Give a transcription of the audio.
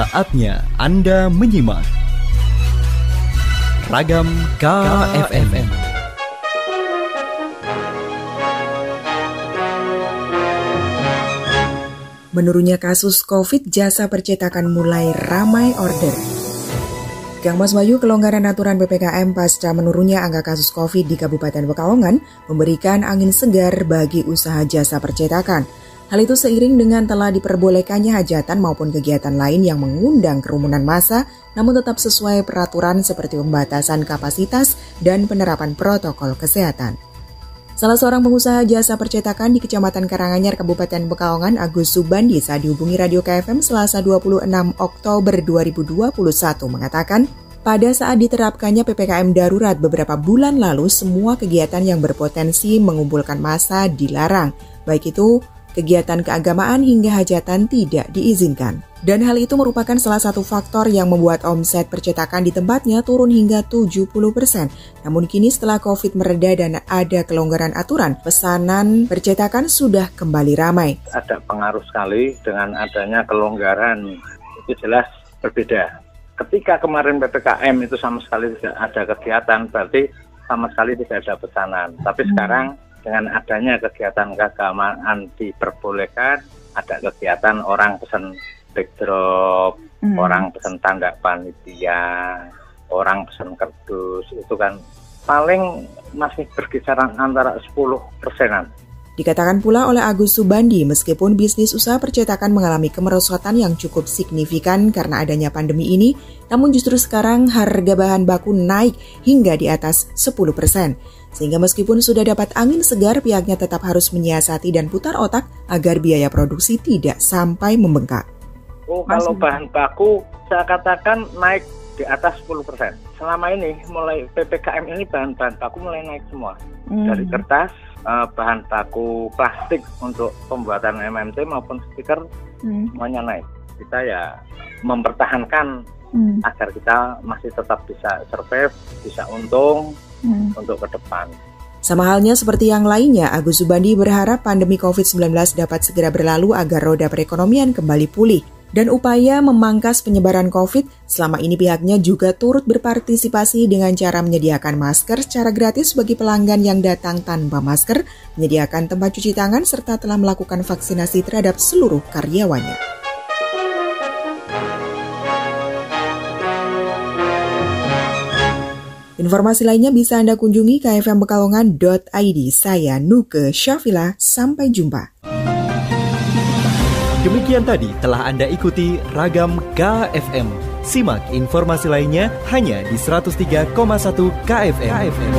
Saatnya Anda menyimak Ragam KFM. Menurunnya kasus COVID, jasa percetakan mulai ramai order. Gang Mas Bayu, kelonggaran aturan PPKM pasca menurunnya angka kasus COVID di Kabupaten Pekalongan memberikan angin segar bagi usaha jasa percetakan. Hal itu seiring dengan telah diperbolehkannya hajatan maupun kegiatan lain yang mengundang kerumunan massa, namun tetap sesuai peraturan seperti pembatasan kapasitas dan penerapan protokol kesehatan. Salah seorang pengusaha jasa percetakan di Kecamatan Karanganyar, Kabupaten Pekalongan, Agus Subandi saat dihubungi Radio KFM Selasa 26 Oktober 2021 mengatakan, pada saat diterapkannya PPKM darurat beberapa bulan lalu, semua kegiatan yang berpotensi mengumpulkan massa dilarang, baik itu kegiatan keagamaan hingga hajatan tidak diizinkan. Dan hal itu merupakan salah satu faktor yang membuat omset percetakan di tempatnya turun hingga 70%. Namun kini setelah COVID mereda dan ada kelonggaran aturan, pesanan percetakan sudah kembali ramai. Ada pengaruh sekali dengan adanya kelonggaran, itu jelas berbeda. Ketika kemarin PPKM itu sama sekali tidak ada kegiatan, berarti sama sekali tidak ada pesanan. Tapi hmm. sekarang dengan adanya kegiatan keagamaan diperbolehkan, ada kegiatan orang pesan backdrop, hmm. orang pesan tanda panitia, orang pesan kardus, itu kan paling masih berkisaran antara 10 persenan. Dikatakan pula oleh Agus Subandi, meskipun bisnis usaha percetakan mengalami kemerosotan yang cukup signifikan karena adanya pandemi ini, namun justru sekarang harga bahan baku naik hingga di atas 10 persen. Sehingga meskipun sudah dapat angin segar, pihaknya tetap harus menyiasati dan putar otak agar biaya produksi tidak sampai membengkak. Oh, kalau bahan baku, saya katakan naik di atas 10 persen. Selama ini, mulai PPKM ini bahan-bahan baku mulai naik semua. Hmm. Dari kertas, uh, bahan baku plastik untuk pembuatan MMT maupun stiker hmm. semuanya naik. Kita ya mempertahankan hmm. agar kita masih tetap bisa survive, bisa untung hmm. untuk ke depan. Sama halnya seperti yang lainnya, Agus Subandi berharap pandemi COVID-19 dapat segera berlalu agar roda perekonomian kembali pulih dan upaya memangkas penyebaran COVID, selama ini pihaknya juga turut berpartisipasi dengan cara menyediakan masker secara gratis bagi pelanggan yang datang tanpa masker, menyediakan tempat cuci tangan, serta telah melakukan vaksinasi terhadap seluruh karyawannya. Informasi lainnya bisa Anda kunjungi kfmbekalongan.id. Saya Nuke Syafila, sampai jumpa. Demikian tadi telah Anda ikuti Ragam KFM. Simak informasi lainnya hanya di 103,1 KFM. KFM.